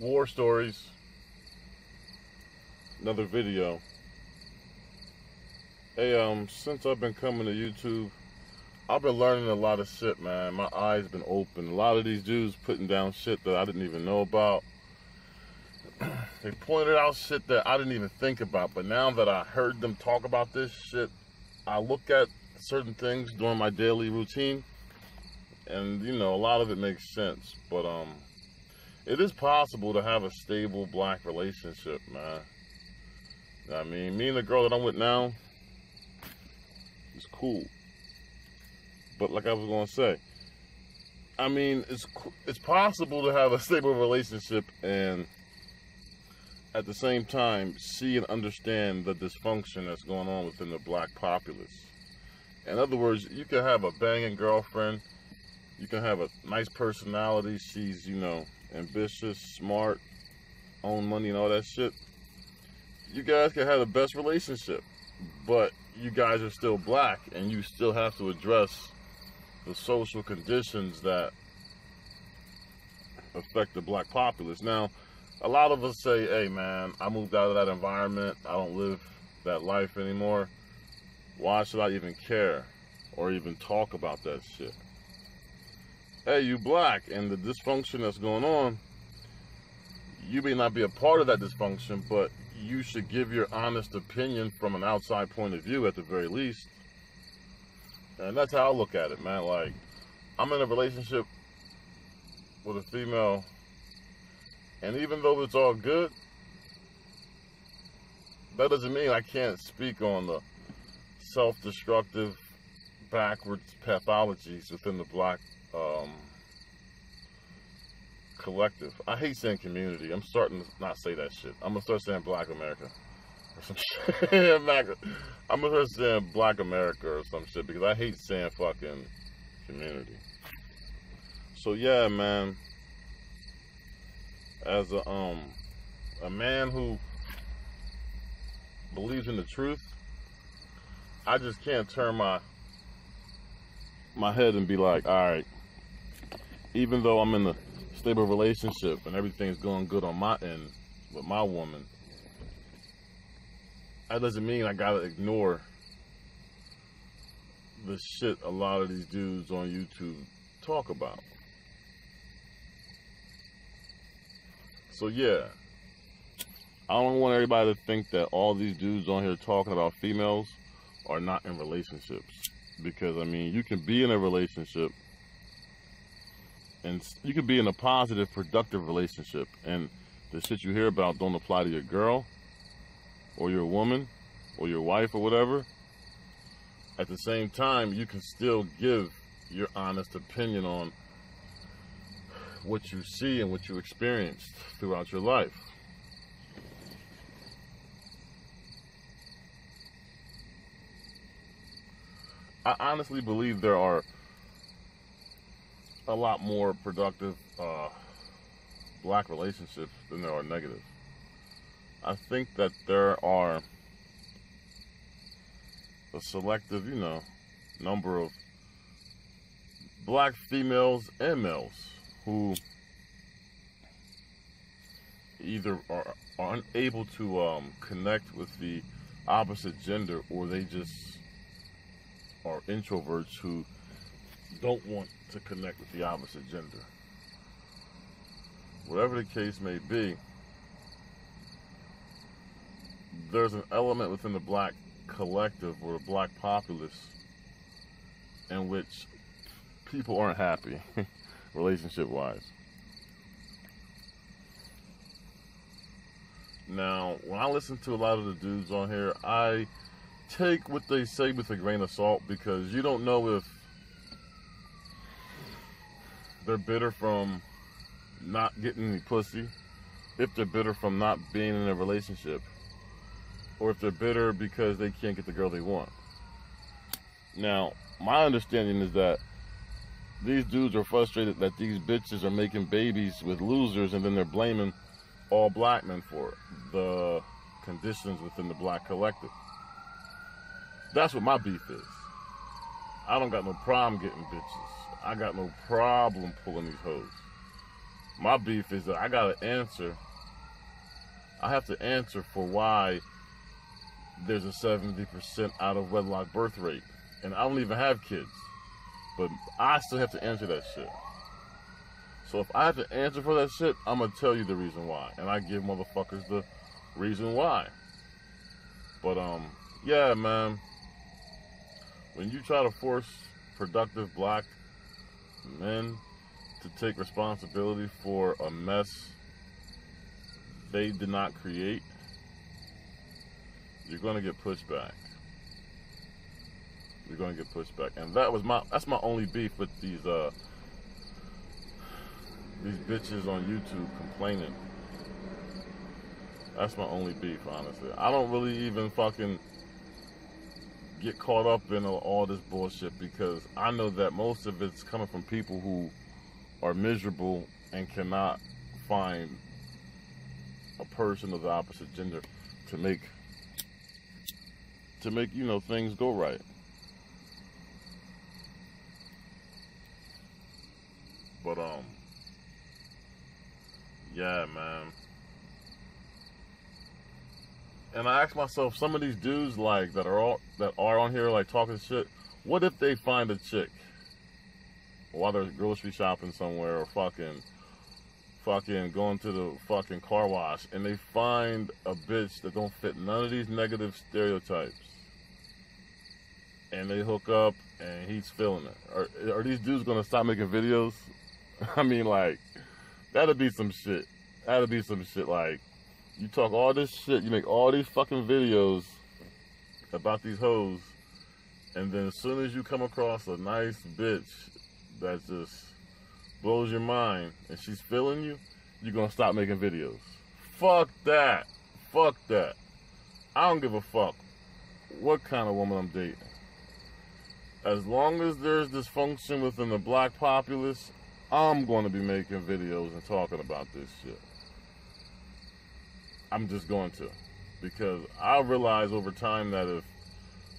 War Stories. Another video. Hey, um, since I've been coming to YouTube, I've been learning a lot of shit, man. My eyes been open. A lot of these dudes putting down shit that I didn't even know about. they pointed out shit that I didn't even think about, but now that I heard them talk about this shit, I look at certain things during my daily routine, and you know, a lot of it makes sense. But um, it is possible to have a stable black relationship, man. I mean, me and the girl that I'm with now is cool. But like I was gonna say, I mean, it's it's possible to have a stable relationship and at the same time see and understand the dysfunction that's going on within the black populace. In other words, you can have a banging girlfriend, you can have a nice personality, she's, you know, ambitious, smart, own money and all that shit you guys can have the best relationship, but you guys are still black and you still have to address the social conditions that affect the black populace. Now, a lot of us say, hey man, I moved out of that environment. I don't live that life anymore. Why should I even care or even talk about that shit? Hey, you black and the dysfunction that's going on, you may not be a part of that dysfunction, but you should give your honest opinion from an outside point of view at the very least. And that's how I look at it, man. Like, I'm in a relationship with a female, and even though it's all good, that doesn't mean I can't speak on the self destructive, backwards pathologies within the black um, collective. I hate saying community. I'm starting to not say that shit. I'm gonna start saying Black America or some shit. I'm gonna start saying Black America or some shit because I hate saying fucking community. So yeah, man. As a um a man who believes in the truth, I just can't turn my my head and be like, all right, even though I'm in a stable relationship and everything's going good on my end with my woman, that doesn't mean I gotta ignore the shit a lot of these dudes on YouTube talk about. So yeah, I don't want everybody to think that all these dudes on here talking about females are not in relationships. Because I mean, you can be in a relationship and you could be in a positive, productive relationship, and the shit you hear about don't apply to your girl, or your woman, or your wife, or whatever. At the same time, you can still give your honest opinion on what you see and what you experienced throughout your life. I honestly believe there are a lot more productive uh, black relationships than there are negative. I think that there are a selective, you know, number of black females and males who either are, unable to um, connect with the opposite gender or they just are introverts who don't want to connect with the opposite gender. Whatever the case may be, there's an element within the black collective or the black populace in which people aren't happy relationship wise. Now, when I listen to a lot of the dudes on here, I take what they say with a grain of salt because you don't know if they're bitter from not getting any pussy, if they're bitter from not being in a relationship, or if they're bitter because they can't get the girl they want. Now, my understanding is that these dudes are frustrated that these bitches are making babies with losers and then they're blaming all black men for it. The conditions within the black collective. That's what my beef is. I don't got no problem getting bitches. I got no problem pulling these hoes. My beef is that I gotta answer. I have to answer for why there's a 70% out of wedlock birth rate. And I don't even have kids. But I still have to answer that shit. So if I have to answer for that shit, I'm gonna tell you the reason why. And I give motherfuckers the reason why. But um, yeah, man. When you try to force productive black men to take responsibility for a mess they did not create, you're going to get pushed back. You're going to get pushed back, and that was my that's my only beef with these uh these bitches on YouTube complaining. That's my only beef, honestly. I don't really even fucking get caught up in all this bullshit because I know that most of it's coming from people who are miserable and cannot find a person of the opposite gender to make to make you know things go right. But um yeah, man. And I ask myself, some of these dudes like that are all that are on here like talking shit. What if they find a chick while they're grocery shopping somewhere or fucking fucking going to the fucking car wash and they find a bitch that don't fit none of these negative stereotypes and they hook up and he's feeling it. Are, are these dudes gonna stop making videos? I mean, like, that'd be some shit. That'd be some shit. Like, you talk all this shit, you make all these fucking videos about these hoes, and then as soon as you come across a nice bitch that just blows your mind and she's feeling you, you're gonna stop making videos. Fuck that. Fuck that. I don't give a fuck what kind of woman I'm dating as long as there's dysfunction within the black populace, I'm to be making videos and talking about this shit. I'm just going to. Because I realize over time that if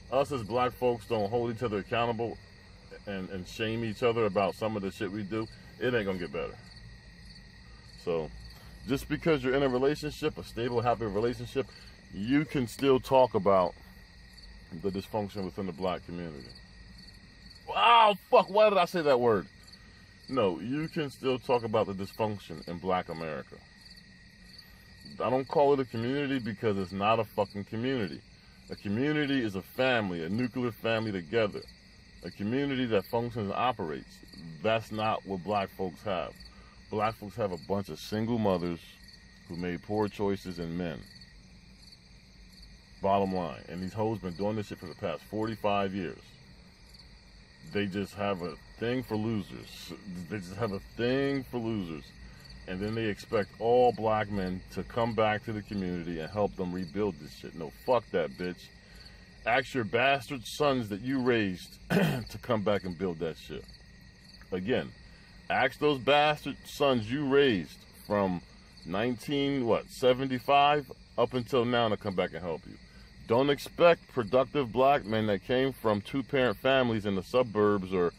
us as black folks don't hold each other accountable and, and shame each other about some of the shit we do, it ain't to get better. So, just because you're in a relationship, a stable, happy relationship, you can still talk about the dysfunction within the black community. Oh, fuck, why did I say that word? No, you can still talk about the dysfunction in black America. I don't call it a community because it's not a fucking community. A community is a family, a nuclear family together. A community that functions and operates. That's not what black folks have. Black folks have a bunch of single mothers who made poor choices in men. Bottom line. And these hoes been doing this shit for the past 45 years they just have a thing for losers. They just have a thing for losers. And then they expect all black men to come back to the community and help them rebuild this shit. No, fuck that, bitch. Ask your bastard sons that you raised to come back and build that shit. Again, ask those bastard sons you raised from 19 what 75 up until now to come back and help you. Don't expect productive black men that came from two parent families in the suburbs or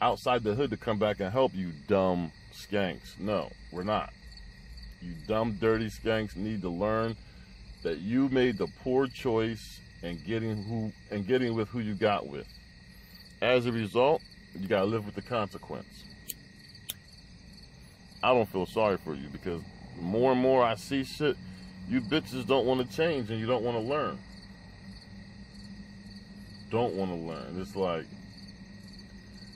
outside the hood to come back and help you, dumb skanks. No, we're not. You dumb, dirty skanks need to learn that you made the poor choice and getting who and getting with who you got with. As a result, you gotta live with the consequence. I don't feel sorry for you because more and more I see shit, you bitches don't want to change and you don't want to learn don't want to learn. It's like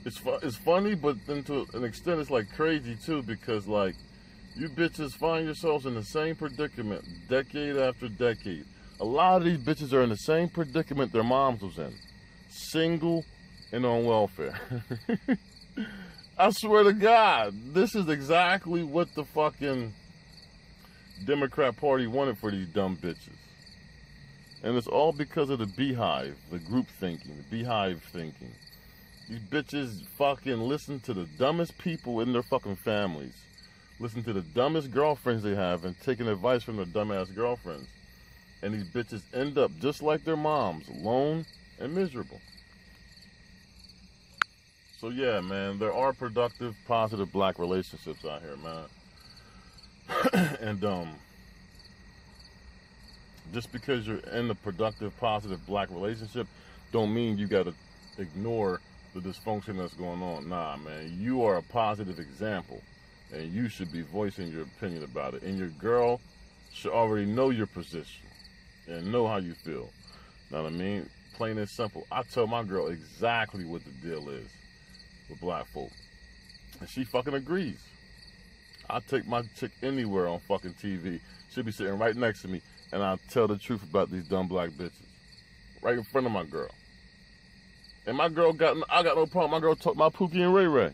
it's fu- it's funny, but then to an extent, it's like crazy too because like you bitches find yourselves in the same predicament decade after decade. A lot of these bitches are in the same predicament their moms was in, single and on welfare. I swear to God, this is exactly what the fucking Democrat Party wanted for these dumb bitches. And it's all because of the beehive, the group thinking, the beehive thinking. These bitches fucking listen to the dumbest people in their fucking families. Listen to the dumbest girlfriends they have and taking advice from their dumbass girlfriends. And these bitches end up just like their moms, alone and miserable. So yeah, man, there are productive, positive black relationships out here, man. and um, just because you're in a productive, positive black relationship, don't mean you gotta ignore the dysfunction that's going on. Nah, man, you are a positive example, and you should be voicing your opinion about it. And your girl should already know your position and know how you feel. Know what I mean? Plain and simple. I tell my girl exactly what the deal is with black folk, and she fucking agrees. I take my chick anywhere on fucking TV. She'll be sitting right next to me, and I'll tell the truth about these dumb black bitches. Right in front of my girl. And my girl got, I got no problem. My girl talk my Pookie and Ray Ray.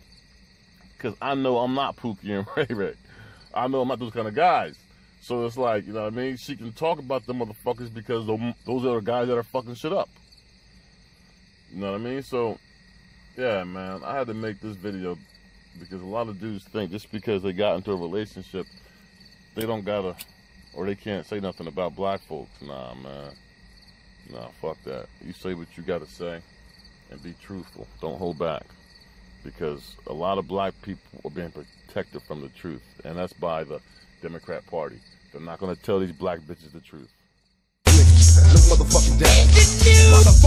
Because I know I'm not Pookie and Ray Ray. I know I'm not those kind of guys. So it's like, you know what I mean? She can talk about them motherfuckers because those are the guys that are fucking shit up. You know what I mean? So, yeah, man, I had to make this video because a lot of dudes think just because they got into a relationship, they don't gotta, or they can't say nothing about black folks. Nah, man. Nah, fuck that. You say what you gotta say and be truthful. Don't hold back. Because a lot of black people are being protected from the truth, and that's by the Democrat Party. They're not gonna tell these black bitches the truth. Motherfucking doubt.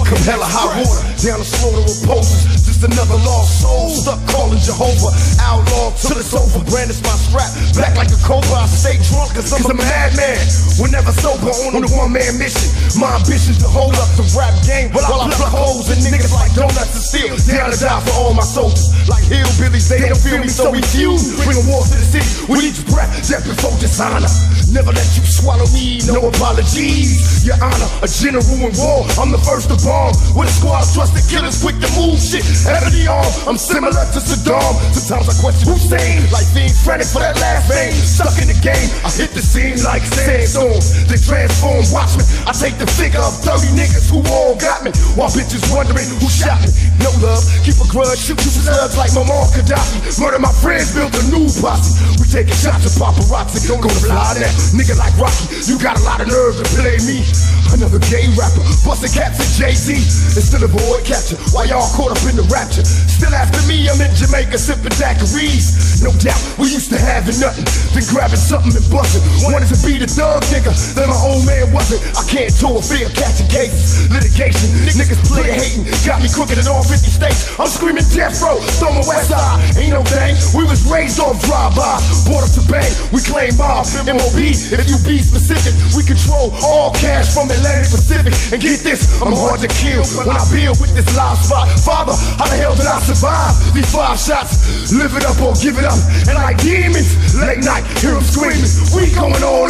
Come hella high water, down the slaughter of posters. Just another lost soul, stuck calling Jehovah. Outlaw till it's over, brandish my strap. Black like a cobra, I stay drunk cause I'm a madman. We're never sober on a one man mission. My ambition to hold up the rap game while I pluck holes and niggas like donuts and steel. Down to die for all my soldiers. Like hillbillies, they don't feel me, so we fuse. Bring a war to the city with each breath, death before dishonor. Never let you swallow me, no apologies. Your honor, a general in war. I'm the first to bomb. With a squad of trusted killers quick to move shit out of the arm. I'm similar to Saddam. Sometimes I question Hussein, like being frantic for that last vein. Stuck in the game, I hit the scene like sandstorms. They transform, watch me. I take the figure of 30 niggas who all got me. While bitches wondering who shot me. No love, keep a grudge, shoot you slugs like Muammar Gaddafi. Murder my friends, build a new posse. We taking shots of paparazzi, don't go to fly now. Nigga like Rocky, you got a lot of nerve to play me. Another gay rapper, busting cats at Jay-Z instead of boy catcher. Why y'all caught up in the rapture? Still after me, I'm in Jamaica sipping daiquiris. No doubt, we used to having nothing, then grabbing something and busting. Wanted to be the thug nigga, then my old man wasn't. I can't tour fear catching cases, litigation. Niggas play hating, got me crooked in all 50 states. I'm screaming death row, throw my west side. Ain't no thing, we was raised on drive-by. Brought up to bang, we claim mob, MOB. If you be specific, we control all cash from Atlanta. Pacific. And get this, I'm hard to kill when I build with this live spot. Father, how the hell did I survive these five shots? Live it up or give it up. And like demons, late night, hear them screaming. We going all